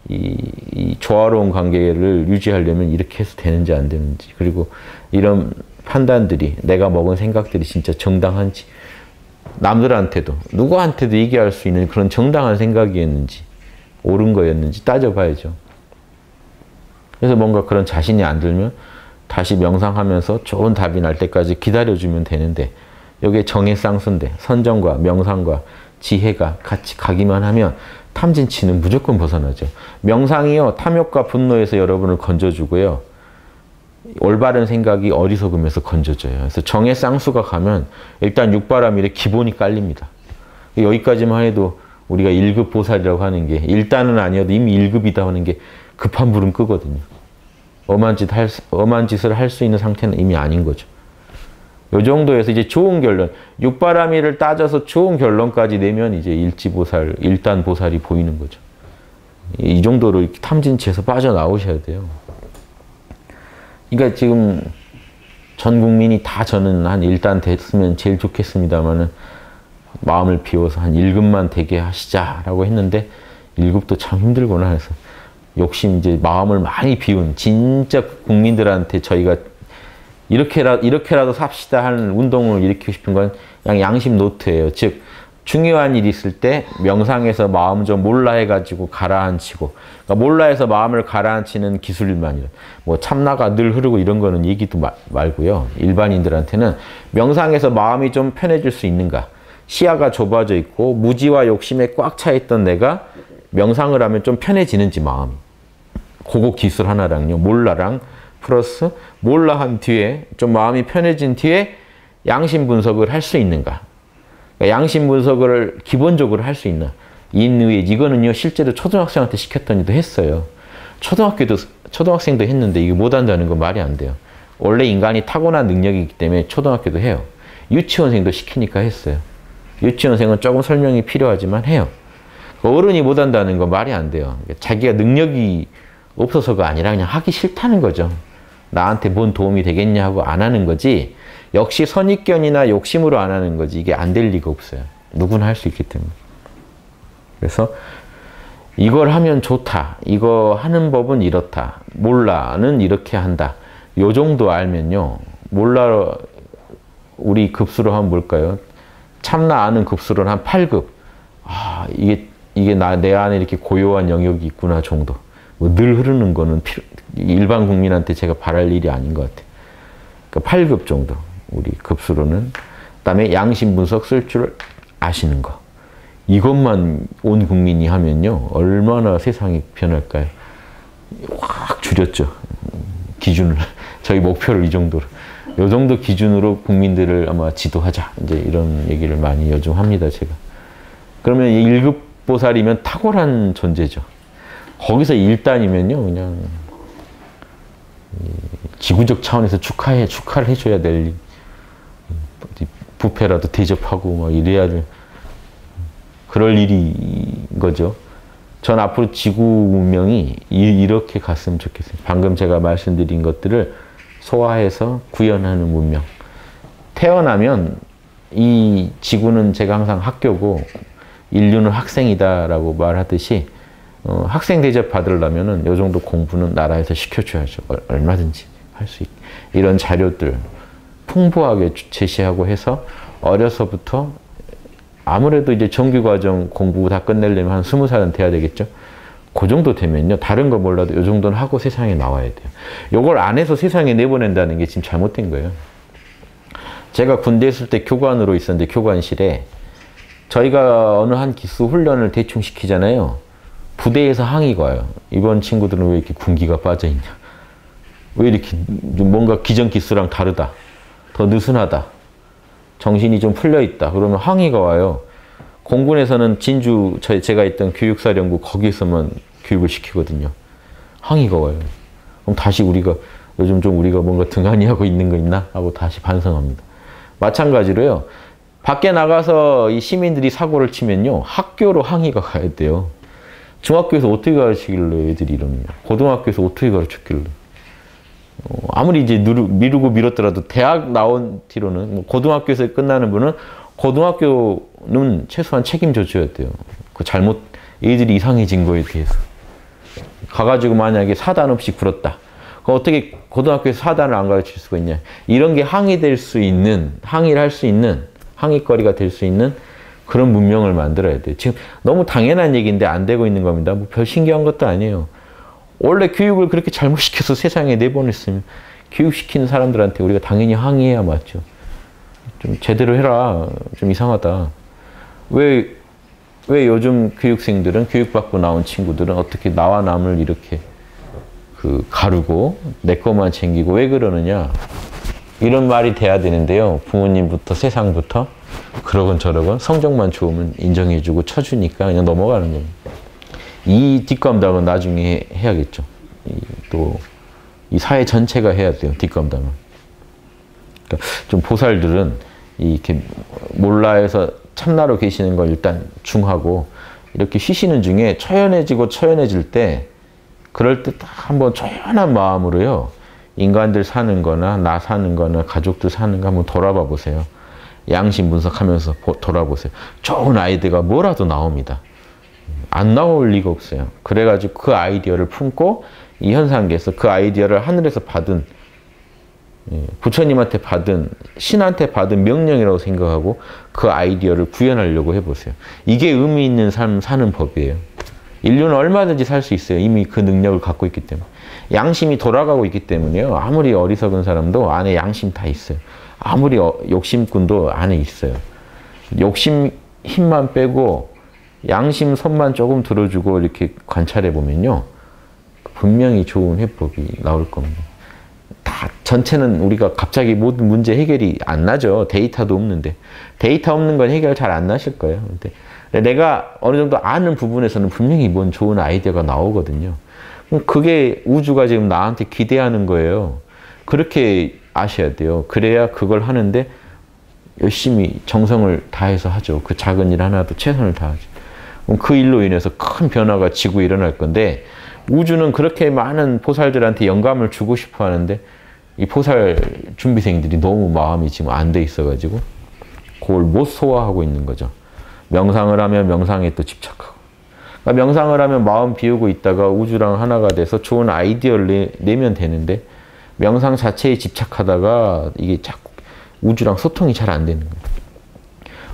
이, 이 조화로운 관계를 유지하려면 이렇게 해서 되는지 안 되는지, 그리고 이런 판단들이, 내가 먹은 생각들이 진짜 정당한지, 남들한테도 누구한테도 얘기할 수 있는 그런 정당한 생각이었는지 옳은 거였는지 따져봐야죠. 그래서 뭔가 그런 자신이 안 들면 다시 명상하면서 좋은 답이 날 때까지 기다려주면 되는데 여기에 정의 쌍수인데 선정과 명상과 지혜가 같이 가기만 하면 탐진치는 무조건 벗어나죠. 명상이요 탐욕과 분노에서 여러분을 건져주고요. 올바른 생각이 어리석음에서 건져져요. 그래서 정의 쌍수가 가면 일단 육바라밀의 기본이 깔립니다. 여기까지만 해도 우리가 1급 보살이라고 하는 게 일단은 아니어도 이미 1급이다 하는 게 급한 불은 끄거든요. 엄한 짓 할, 엄한 짓을 할 수 있는 상태는 이미 아닌 거죠. 요 정도에서 이제 좋은 결론, 육바라밀을 따져서 좋은 결론까지 내면 이제 일지보살, 일단보살이 보이는 거죠. 이 정도로 탐진치에서 빠져나오셔야 돼요. 그러니까 지금 전 국민이 다 저는 한 일단 됐으면 제일 좋겠습니다만은 마음을 비워서 한 1급만 되게 하시자라고 했는데 1급도 참 힘들구나 해서 욕심 이제 마음을 많이 비운 진짜 국민들한테 저희가 이렇게라 이렇게라도 삽시다 하는 운동을 일으키고 싶은 건 그냥 양심 노트예요. 즉 중요한 일이 있을 때 명상에서 마음 좀 몰라 해가지고 가라앉히고 그러니까 몰라 해서 마음을 가라앉히는 기술만이라 뭐 참나가 늘 흐르고 이런 거는 얘기도 마, 말고요. 일반인들한테는 명상에서 마음이 좀 편해질 수 있는가 시야가 좁아져 있고 무지와 욕심에 꽉 차 있던 내가 명상을 하면 좀 편해지는지 마음이 그거 기술 하나랑요 몰라랑 플러스 몰라 한 뒤에 좀 마음이 편해진 뒤에 양심 분석을 할 수 있는가? 그러니까 양심 분석을 기본적으로 할 수 있나? 인의 이거는요 실제로 초등학생한테 시켰던 일도 했어요. 초등학교도 초등학생도 했는데 이거 못한다는 건 말이 안 돼요. 원래 인간이 타고난 능력이기 때문에 초등학교도 해요. 유치원생도 시키니까 했어요. 유치원생은 조금 설명이 필요하지만 해요. 어른이 못한다는 건 말이 안 돼요. 그러니까 자기가 능력이 없어서가 아니라 그냥 하기 싫다는 거죠 나한테 뭔 도움이 되겠냐 하고 안 하는 거지 역시 선입견이나 욕심으로 안 하는 거지 이게 안 될 리가 없어요. 누구나 할 수 있기 때문에. 그래서 이걸 하면 좋다. 이거 하는 법은 이렇다. 몰라는 이렇게 한다. 요 정도 알면요. 몰라 우리 급수로 하면 뭘까요? 참나 아는 급수로는 한 8급. 아, 이게 이게 나 내 안에 이렇게 고요한 영역이 있구나 정도. 뭐 늘 흐르는 거는 필요, 일반 국민한테 제가 바랄 일이 아닌 것 같아요. 그러니까 8급 정도. 우리 급수로는. 그다음에 양심 분석 쓸 줄 아시는 거. 이것만 온 국민이 하면요. 얼마나 세상이 변할까요? 확 줄였죠. 기준을. (laughs) 저희 목표를 이 정도로. 요 정도 기준으로 국민들을 아마 지도하자. 이제 이런 얘기를 많이 요즘 합니다, 제가. 그러면 1급 보살이면 탁월한 존재죠. 거기서 1단이면요, 그냥 지구적 차원에서 축하해, 축하를 해줘야 될 부패라도 대접하고 막 이래야 될 그럴 일인 거죠. 전 앞으로 지구 문명이 이 렇게 갔으면 좋겠어요. 방금 제가 말씀드린 것들을 소화해서 구현하는 문명. 태어나면 이 지구는 제가 항상 학교고 인류는 학생이다라고 말하듯이 어, 학생 대접 받으려면은 요 정도 공부는 나라에서 시켜줘야죠. 얼마든지 할 수 있게. 이런 자료들 풍부하게 제시하고 해서 어려서부터 아무래도 이제 정규과정 공부 다 끝내려면 한 스무 살은 돼야 되겠죠. 그 정도 되면요. 다른 거 몰라도 요 정도는 하고 세상에 나와야 돼요. 요걸 안 해서 세상에 내보낸다는 게 지금 잘못된 거예요. 제가 군대 있을 때 교관으로 있었는데 교관실에 저희가 어느 한 기수 훈련을 대충 시키잖아요. 부대에서 항의가 와요. 이번 친구들은 왜 이렇게 군기가 빠져있냐. 왜 이렇게 뭔가 기존 기수랑 다르다. 더 느슨하다. 정신이 좀 풀려있다. 그러면 항의가 와요. 공군에서는 진주 제가 있던 교육사령부 거기서만 교육을 시키거든요. 항의가 와요. 그럼 다시 우리가 요즘 좀 우리가 뭔가 등한히 하고 있는 거 있나 하고 다시 반성합니다. 마찬가지로요. 밖에 나가서 이 시민들이 사고를 치면요. 학교로 항의가 가야 돼요. 중학교에서 어떻게 가르치길래 애들이 이러느냐. 고등학교에서 어떻게 가르쳤길래. 어, 아무리 이제 누르, 미루고 미뤘더라도 대학 나온 뒤로는 뭐 고등학교에서 끝나는 분은 고등학교는 최소한 책임져 줘야 돼요. 그 잘못 애들이 이상해진 거에 대해서. 가가지고 만약에 사단 없이 굴었다. 그 어떻게 고등학교에서 사단을 안 가르칠 수가 있냐. 이런 게 항의될 수 있는, 항의를 할 수 있는 항의거리가 될 수 있는 그런 문명을 만들어야 돼요. 지금 너무 당연한 얘기인데 안 되고 있는 겁니다. 뭐 별 신기한 것도 아니에요. 원래 교육을 그렇게 잘못시켜서 (laughs) 세상에 내보냈으면 교육시키는 사람들한테 우리가 당연히 항의해야 맞죠. 좀 제대로 해라. 좀 이상하다. 왜, 왜 요즘 교육생들은, 교육받고 나온 친구들은 어떻게 나와 남을 이렇게 그 가르고 내 것만 챙기고 왜 그러느냐. 이런 말이 돼야 되는데요. 부모님부터 세상부터 그러건 저러건 성적만 좋으면 인정해주고 쳐주니까 그냥 넘어가는 겁니다. 이 뒷감당은 나중에 해야겠죠. 또 이 사회 전체가 해야 돼요. 뒷감당은. 그러니까 좀 보살들은 이렇게 몰라해서 참나로 계시는 걸 일단 중하고 이렇게 쉬시는 중에 처연해지고 처연해질 때 그럴 때 딱 한번 조연한 마음으로요. 인간들 사는 거나 나 사는 거나 가족들 사는 거 한번 돌아봐 보세요. 양심 분석하면서 돌아보세요. 좋은 아이디어가 뭐라도 나옵니다. 안 나올 리가 없어요. 그래가지고 그 아이디어를 품고 이 현상계에서 그 아이디어를 하늘에서 받은 예, 부처님한테 받은 신한테 받은 명령이라고 생각하고 그 아이디어를 구현하려고 해보세요. 이게 의미 있는 삶 사는 법이에요. 인류는 얼마든지 살 수 있어요. 이미 그 능력을 갖고 있기 때문에. 양심이 돌아가고 있기 때문에요. 아무리 어리석은 사람도 안에 양심 다 있어요. 아무리 어, 욕심꾼도 안에 있어요. 욕심 힘만 빼고 양심 손만 조금 들어주고 이렇게 관찰해 보면요. 분명히 좋은 해법이 나올 겁니다. 다 전체는 우리가 갑자기 모든 문제 해결이 안 나죠. 데이터도 없는데. 데이터 없는 건 해결 잘 안 나실 거예요. 근데 내가 어느 정도 아는 부분에서는 분명히 뭔 좋은 아이디어가 나오거든요. 그게 우주가 지금 나한테 기대하는 거예요. 그렇게 아셔야 돼요. 그래야 그걸 하는데 열심히 정성을 다해서 하죠. 그 작은 일 하나도 최선을 다하죠. 그 일로 인해서 큰 변화가 지구에 일어날 건데 우주는 그렇게 많은 포살들한테 영감을 주고 싶어 하는데 이 포살 준비생들이 너무 마음이 지금 안 돼 있어가지고 그걸 못 소화하고 있는 거죠. 명상을 하면 명상에 또 집착하고 그러니까 명상을 하면 마음 비우고 있다가 우주랑 하나가 돼서 좋은 아이디어를 내, 내면 되는데 명상 자체에 집착하다가 이게 자꾸 우주랑 소통이 잘 안 되는 거예요.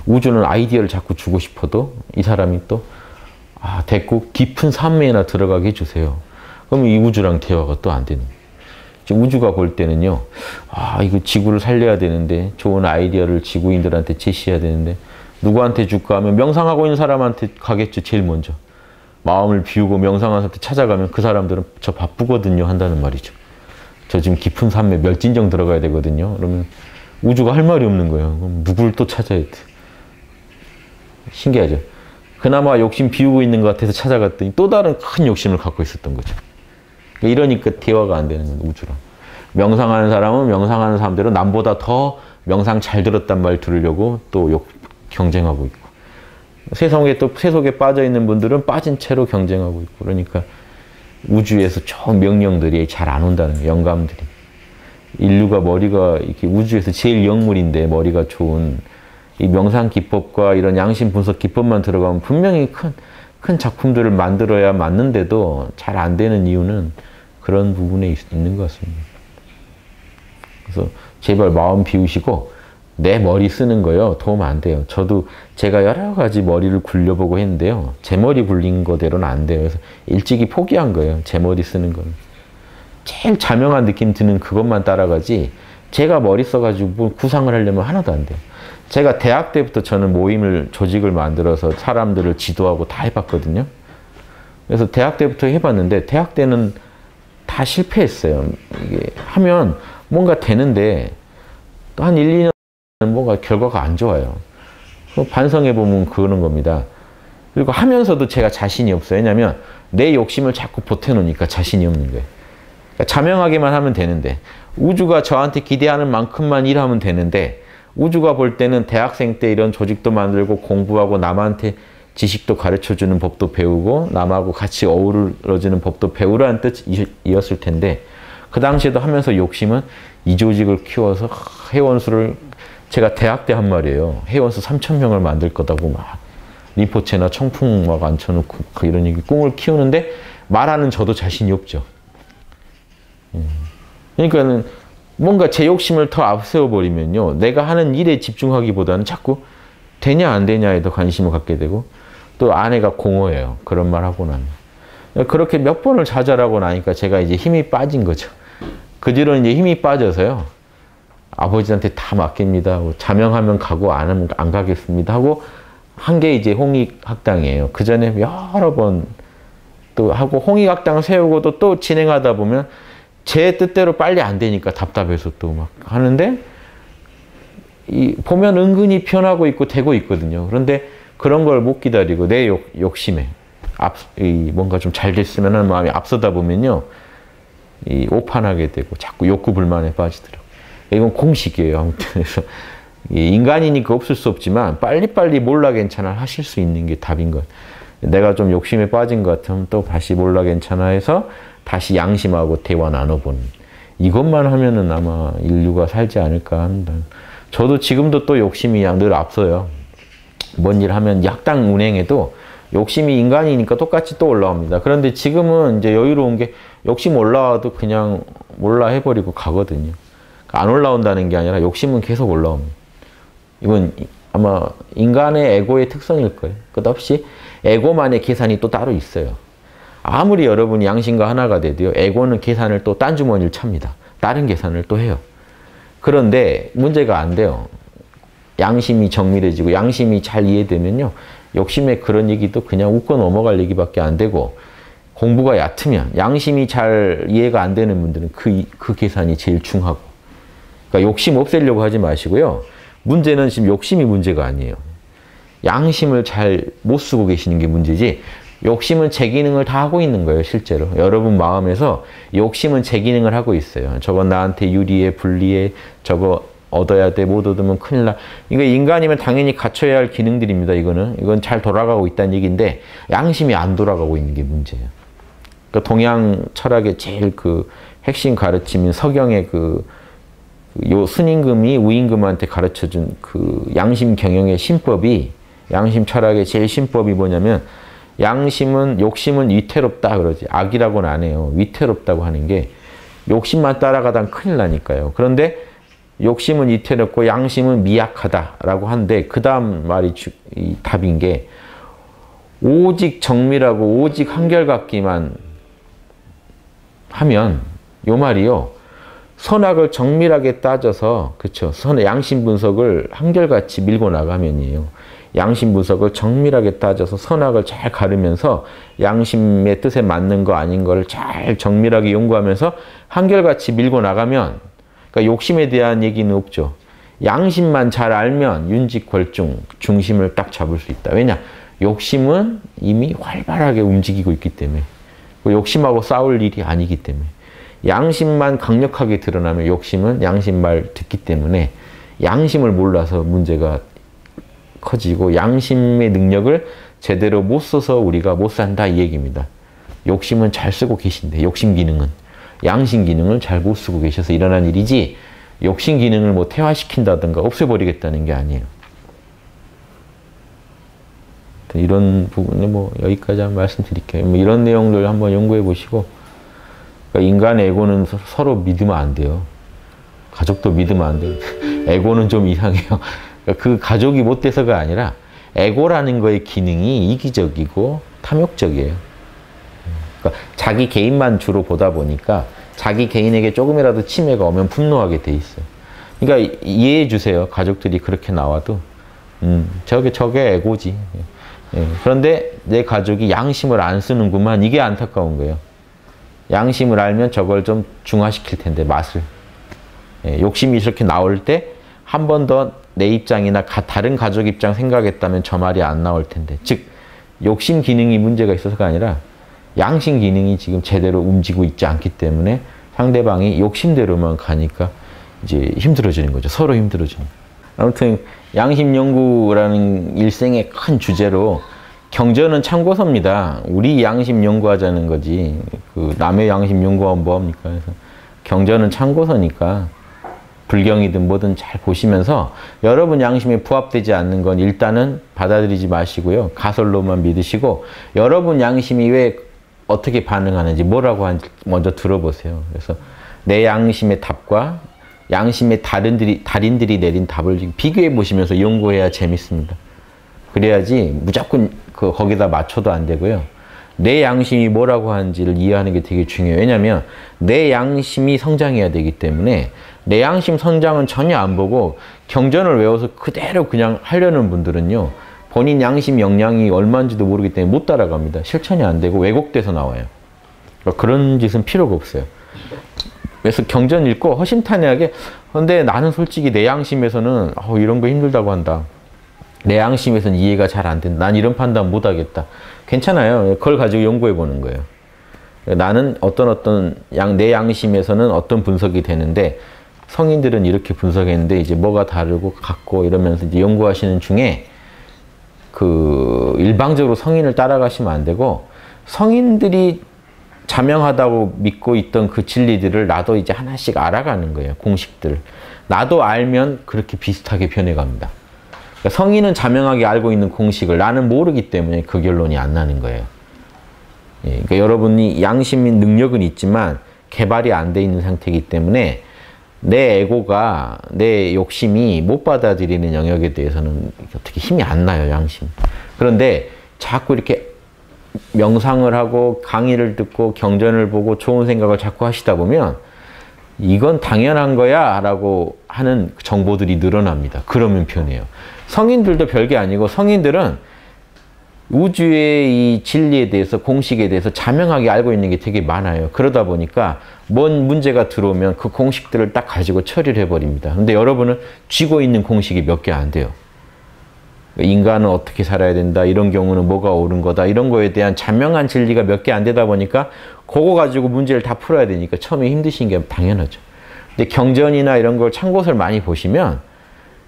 우주는 아이디어를 자꾸 주고 싶어도 이 사람이 또 아, 됐고 깊은 산매나 들어가게 해주세요. 그러면 이 우주랑 대화가 또 안 되는 거예요. 우주가 볼 때는요, 아, 이거 지구를 살려야 되는데, 좋은 아이디어를 지구인들한테 제시해야 되는데, 누구한테 줄까 하면 명상하고 있는 사람한테 가겠죠, 제일 먼저. 마음을 비우고 명상하는 사람한테 찾아가면 그 사람들은 저 바쁘거든요, 한다는 말이죠. 저 지금 깊은 산매 멸진정 들어가야 되거든요. 그러면 우주가 할 말이 없는 거예요. 그럼 누굴 또 찾아야 돼. 신기하죠? 그나마 욕심 비우고 있는 것 같아서 찾아갔더니 또 다른 큰 욕심을 갖고 있었던 거죠. 그러니까 이러니까 대화가 안 되는 거예요, 우주랑. 명상하는 사람은 명상하는 사람대로 남보다 더 명상 잘 들었단 말 들으려고 또 욕, 경쟁하고 있고. 세상에 또 세속에 빠져 있는 분들은 빠진 채로 경쟁하고 있고. 그러니까 우주에서 좋은 명령들이 잘 안 온다는 거예요, 영감들이. 인류가 머리가 이렇게 우주에서 제일 영물인데 머리가 좋은 이 명상 기법과 이런 양심 분석 기법만 들어가면 분명히 큰, 큰 작품들을 만들어야 맞는데도 잘 안 되는 이유는 그런 부분에 있, 는것 같습니다. 그래서 제발 마음 비우시고 내 머리 쓰는 거요 도움 안 돼요. 저도 제가 여러 가지 머리를 굴려보고 했는데요. 제 머리 굴린 거대로는 안 돼요. 그래서 일찍이 포기한 거예요. 제 머리 쓰는 거는. 제일 자명한 느낌 드는 그것만 따라가지 제가 머리 써가지고 뭐 구상을 하려면 하나도 안 돼요. 제가 대학 때부터 저는 모임을 조직을 만들어서 사람들을 지도하고 다 해봤거든요. 그래서 대학 때부터 해봤는데 대학 때는 다 실패했어요. 이게 하면 뭔가 되는데 또한 1, 2년 뭔가 결과가 안 좋아요. 반성해 보면 그러는 겁니다. 그리고 하면서도 제가 자신이 없어요. 왜냐하면 내 욕심을 자꾸 보태놓으니까 자신이 없는 거예요. 그러니까 자명하게만 하면 되는데 우주가 저한테 기대하는 만큼만 일하면 되는데 우주가 볼 때는 대학생 때 이런 조직도 만들고 공부하고 남한테 지식도 가르쳐 주는 법도 배우고 남하고 같이 어우러지는 법도 배우라는 뜻이었을 텐데 그 당시에도 하면서 욕심은 이 조직을 키워서 회원수를 제가 대학 때 한 말이에요. 회원수 3천 명을 만들 거다고 막 리포체나 청풍 막 앉혀놓고 그 이런 얘기 꿈을 키우는데 말하는 저도 자신이 없죠. 음. 그러니까는 뭔가 제 욕심을 더 앞세워 버리면요. 내가 하는 일에 집중하기보다는 자꾸 되냐 안 되냐에 더 관심을 갖게 되고 또 아내가 공허해요. 그런 말 하고 나면. 그렇게 몇 번을 좌절하고 나니까 제가 이제 힘이 빠진 거죠. 그 뒤로는 이제 힘이 빠져서요. 아버지한테 다 맡깁니다. 자명하면 가고 안 하면 안 가겠습니다. 하고 한 게 이제 홍익학당이에요. 그 전에 여러 번 또 하고 홍익학당 세우고도 또 진행하다 보면 제 뜻대로 빨리 안 되니까 답답해서 또 막 하는데 이 보면 은근히 변하고 있고 되고 있거든요. 그런데 그런 걸 못 기다리고 내 욕, 욕심에 앞, 이 뭔가 좀 잘 됐으면 하는 마음이 앞서다 보면요. 이 오판하게 되고 자꾸 욕구 불만에 빠지더라고요. 이건 공식이에요. 아무튼 (laughs) 그래서 인간이니까 없을 수 없지만 빨리빨리 몰라 괜찮아 하실 수 있는 게 답인 것. 내가 좀 욕심에 빠진 것 같으면 또 다시 몰라 괜찮아 해서 다시 양심하고 대화 나눠보는 이것만 하면은 아마 인류가 살지 않을까 한다. 저도 지금도 또 욕심이 늘 앞서요. 뭔 일 하면 약당 운행에도 욕심이 인간이니까 똑같이 또 올라옵니다. 그런데 지금은 이제 여유로운 게 욕심 올라와도 그냥 몰라 해버리고 가거든요. 안 올라온다는 게 아니라 욕심은 계속 올라옵니다. 이건 아마 인간의 에고의 특성일 거예요. 끝없이 에고만의 계산이 또 따로 있어요. 아무리 여러분이 양심과 하나가 돼도요, 에고는 계산을 또 딴 주머니를 찹니다. 다른 계산을 또 해요. 그런데 문제가 안 돼요. 양심이 정밀해지고 양심이 잘 이해되면요, 욕심의 그런 얘기도 그냥 웃고 넘어갈 얘기밖에 안 되고, 공부가 얕으면, 양심이 잘 이해가 안 되는 분들은 그, 그 계산이 제일 중하고. 그러니까 욕심 없애려고 하지 마시고요. 문제는 지금 욕심이 문제가 아니에요. 양심을 잘 못 쓰고 계시는 게 문제지, 욕심은 제 기능을 다 하고 있는 거예요, 실제로. 여러분 마음에서 욕심은 제 기능을 하고 있어요. 저거 나한테 유리해, 불리해, 저거 얻어야 돼, 못 얻으면 큰일 나. 이거 인간이면 당연히 갖춰야 할 기능들입니다, 이거는. 이건 잘 돌아가고 있다는 얘기인데, 양심이 안 돌아가고 있는 게 문제예요. 그러니까 동양 철학의 제일 그 핵심 가르침인 서경의 그, 요 순임금이 우임금한테 가르쳐 준 그 양심 경영의 신법이, 양심 철학의 제일 신법이 뭐냐면, 양심은 욕심은 위태롭다 그러지 악이라고는 안 해요. 위태롭다고 하는 게 욕심만 따라가다 큰일 나니까요. 그런데 욕심은 위태롭고 양심은 미약하다라고 하는데 그 다음 말이 주, 답인 게 오직 정밀하고 오직 한결같기만 하면 요 말이요. 선악을 정밀하게 따져서 그렇죠. 선 양심 분석을 한결같이 밀고 나가면이에요. 양심 분석을 정밀하게 따져서 선악을 잘 가르면서 양심의 뜻에 맞는 거 아닌 거를 잘 정밀하게 연구하면서 한결같이 밀고 나가면 그러니까 욕심에 대한 얘기는 없죠. 양심만 잘 알면 윤직궐중 중심을 딱 잡을 수 있다. 왜냐? 욕심은 이미 활발하게 움직이고 있기 때문에 욕심하고 싸울 일이 아니기 때문에 양심만 강력하게 드러나면 욕심은 양심 말 듣기 때문에 양심을 몰라서 문제가 커지고 양심의 능력을 제대로 못 써서 우리가 못 산다 이 얘기입니다. 욕심은 잘 쓰고 계신데 욕심 기능은 양심 기능을 잘 못 쓰고 계셔서 일어난 일이지 욕심 기능을 뭐 퇴화시킨다든가 없애버리겠다는 게 아니에요. 이런 부분에 뭐 여기까지 한번 말씀드릴게요. 뭐 이런 내용들 한번 연구해 보시고 그러니까 인간의 에고는 서로 믿으면 안 돼요. 가족도 믿으면 안 돼요. (laughs) 에고는 좀 이상해요. 그러니까 그 가족이 못 돼서가 아니라 에고라는 거의 기능이 이기적이고 탐욕적이에요. 그러니까 자기 개인만 주로 보다 보니까 자기 개인에게 조금이라도 침해가 오면 분노하게 돼 있어요. 그러니까 이해해 주세요. 가족들이 그렇게 나와도. 음, 저게, 저게 에고지. 예. 그런데 내 가족이 양심을 안 쓰는구만. 이게 안타까운 거예요. 양심을 알면 저걸 좀 중화시킬 텐데, 맛을. 예, 욕심이 이렇게 나올 때 한 번 더 내 입장이나 가, 다른 가족 입장 생각했다면 저 말이 안 나올 텐데. 즉, 욕심 기능이 문제가 있어서가 아니라 양심 기능이 지금 제대로 움직이고 있지 않기 때문에 상대방이 욕심대로만 가니까 이제 힘들어지는 거죠. 서로 힘들어지는. 아무튼 양심 연구라는 일생의 큰 주제로 경전은 참고서입니다. 우리 양심 연구하자는 거지. 그 남의 양심 연구하면 뭐합니까? 그래서 경전은 참고서니까 불경이든 뭐든 잘 보시면서 여러분 양심에 부합되지 않는 건 일단은 받아들이지 마시고요. 가설로만 믿으시고 여러분 양심이 왜 어떻게 반응하는지 뭐라고 하는지 먼저 들어보세요. 그래서 내 양심의 답과 양심의 달인들이, 달인들이 내린 답을 비교해 보시면서 연구해야 재밌습니다. 그래야지 무조건 그 거기다 맞춰도 안 되고요. 내 양심이 뭐라고 하는지를 이해하는 게 되게 중요해요. 왜냐하면 내 양심이 성장해야 되기 때문에 내 양심 성장은 전혀 안 보고 경전을 외워서 그대로 그냥 하려는 분들은요. 본인 양심 역량이 얼마인지도 모르기 때문에 못 따라갑니다. 실천이 안 되고 왜곡돼서 나와요. 그러니까 그런 짓은 필요가 없어요. 그래서 경전 읽고 허심탄회하게 근데 나는 솔직히 내 양심에서는 어, 이런 거 힘들다고 한다. 내 양심에서는 이해가 잘 안 된다. 난 이런 판단 못 하겠다. 괜찮아요. 그걸 가지고 연구해 보는 거예요. 나는 어떤 어떤 양, 내 양심에서는 어떤 분석이 되는데 성인들은 이렇게 분석했는데 이제 뭐가 다르고 같고 이러면서 이제 연구하시는 중에 그 일방적으로 성인을 따라가시면 안 되고 성인들이 자명하다고 믿고 있던 그 진리들을 나도 이제 하나씩 알아가는 거예요. 공식들. 나도 알면 그렇게 비슷하게 변해갑니다. 그러니까 성인은 자명하게 알고 있는 공식을 나는 모르기 때문에 그 결론이 안 나는 거예요. 예, 그러니까 여러분이 양심인 능력은 있지만 개발이 안 돼 있는 상태이기 때문에 내 에고가 내 욕심이 못 받아들이는 영역에 대해서는 어떻게 힘이 안 나요 양심. 그런데 자꾸 이렇게 명상을 하고 강의를 듣고 경전을 보고 좋은 생각을 자꾸 하시다 보면 이건 당연한 거야 라고 하는 정보들이 늘어납니다. 그러면 편해요. 성인들도 별게 아니고 성인들은 우주의 이 진리에 대해서 공식에 대해서 자명하게 알고 있는 게 되게 많아요. 그러다 보니까 뭔 문제가 들어오면 그 공식들을 딱 가지고 처리를 해버립니다. 근데 여러분은 쥐고 있는 공식이 몇 개 안 돼요. 인간은 어떻게 살아야 된다, 이런 경우는 뭐가 옳은 거다, 이런 거에 대한 자명한 진리가 몇 개 안 되다 보니까 그거 가지고 문제를 다 풀어야 되니까 처음에 힘드신 게 당연하죠. 근데 경전이나 이런 걸 참고서를 많이 보시면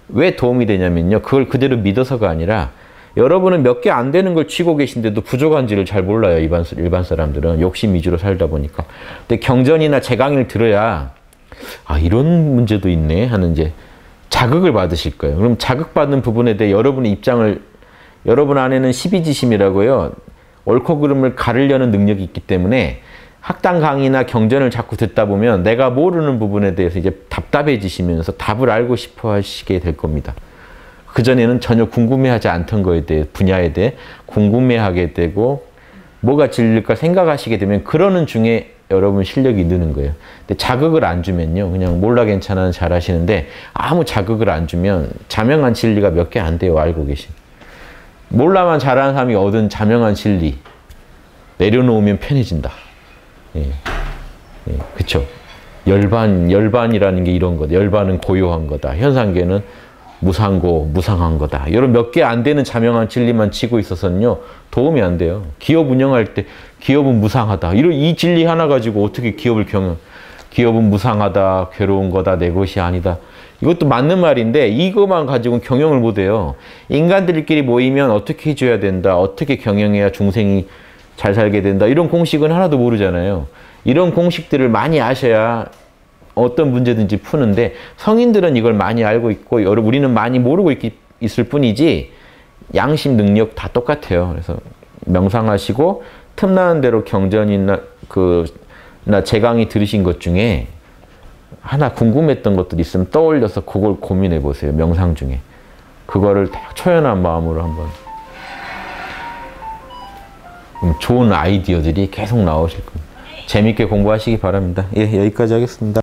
왜 도움이 되냐면요. 그걸 그대로 믿어서가 아니라 여러분은 몇 개 안 되는 걸 치고 계신데도 부족한지를 잘 몰라요. 일반, 일반 사람들은. 욕심 위주로 살다 보니까. 근데 경전이나 제 강의를 들어야, 아, 이런 문제도 있네. 하는 이제 자극을 받으실 거예요. 그럼 자극받는 부분에 대해 여러분의 입장을, 여러분 안에는 12지심이라고요. 옳고 그름을 가르려는 능력이 있기 때문에 학당 강의나 경전을 자꾸 듣다 보면 내가 모르는 부분에 대해서 이제 답답해지시면서 답을 알고 싶어 하시게 될 겁니다. 그전에는 전혀 궁금해하지 않던 거에 대해, 분야에 대해 궁금해하게 되고, 뭐가 진리일까 생각하시게 되면 그러는 중에 여러분 실력이 느는 거예요. 근데 자극을 안 주면요. 그냥 몰라 괜찮아 잘 하시는데 아무 자극을 안 주면 자명한 진리가 몇 개 안 돼요. 알고 계신. 몰라만 잘하는 사람이 얻은 자명한 진리. 내려놓으면 편해진다. 예. 예. 그쵸. 열반, 열반이라는 게 이런 거다. 열반은 고요한 거다. 현상계는 무상고, 무상한 거다. 이런 몇 개 안 되는 자명한 진리만 치고 있어서는요, 도움이 안 돼요. 기업 운영할 때 기업은 무상하다. 이런 이 진리 하나 가지고 어떻게 기업을 경영, 기업은 무상하다, 괴로운 거다, 내 것이 아니다. 이것도 맞는 말인데 이것만 가지고는 경영을 못 해요. 인간들끼리 모이면 어떻게 해줘야 된다, 어떻게 경영해야 중생이 잘 살게 된다. 이런 공식은 하나도 모르잖아요. 이런 공식들을 많이 아셔야 어떤 문제든지 푸는데 성인들은 이걸 많이 알고 있고 우리는 많이 모르고 있, 있을 뿐이지 양심 능력 다 똑같아요. 그래서 명상하시고 틈나는 대로 경전이나 그나 제강이 들으신 것 중에 하나 궁금했던 것들 있으면 떠올려서 그걸 고민해 보세요. 명상 중에. 그거를 딱 초연한 마음으로 한번 좋은 아이디어들이 계속 나오실 겁니다. 재밌게 공부하시기 바랍니다. 예, 여기까지 하겠습니다.